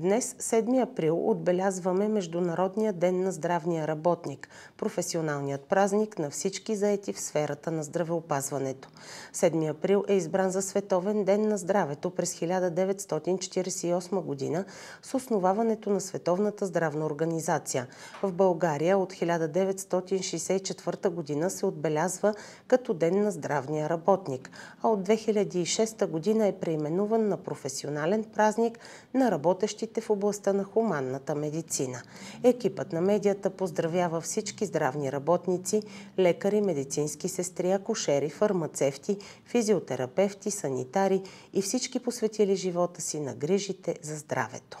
Днес, 7 април, отбелязваме Международния ден на здравния работник, професионалният празник на всички заети в сферата на здравеопазването. 7 април е избран за Световен ден на здравето през 1948 година с основаването на Световната здравна организация. В България от 1964 година се отбелязва като Ден на здравния работник, а от 2006 година е преименуван на професионален празник на работещите работещите в областта на хуманната медицина. Екипът на медията поздравява всички здравни работници, лекари, медицински сестри, акушери, фармацевти, физиотерапевти, санитари и всички посветили живота си на грижите за здравето.